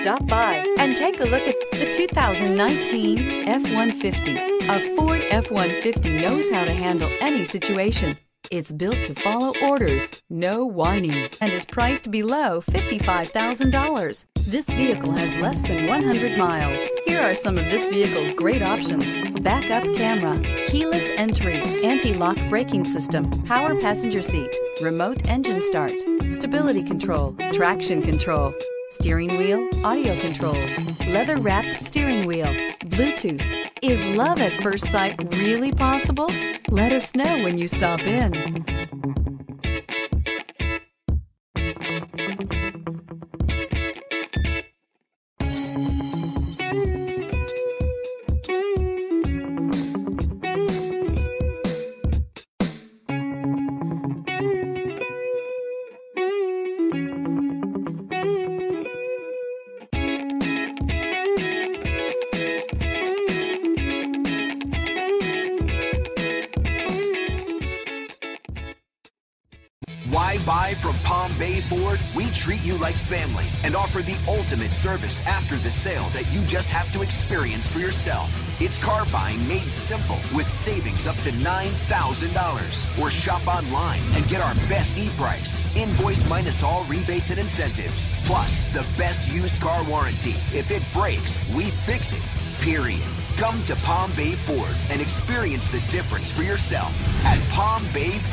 Stop by and take a look at the 2019 F-150. A Ford F-150 knows how to handle any situation. It's built to follow orders, no whining, and is priced below $55,000. This vehicle has less than 100 miles. Here are some of this vehicle's great options. Backup camera, keyless entry, anti-lock braking system, power passenger seat, remote engine start, stability control, traction control, steering wheel, audio controls, leather wrapped steering wheel, Bluetooth. Is love at first sight really possible? Let us know when you stop in. Why buy from Palm Bay Ford? We treat you like family and offer the ultimate service after the sale that you just have to experience for yourself. It's car buying made simple with savings up to $9,000. Or shop online and get our best e-price. Invoice minus all rebates and incentives. Plus, the best used car warranty. If it breaks, we fix it. Period. Come to Palm Bay Ford and experience the difference for yourself at Palm Bay Ford.